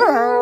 bird.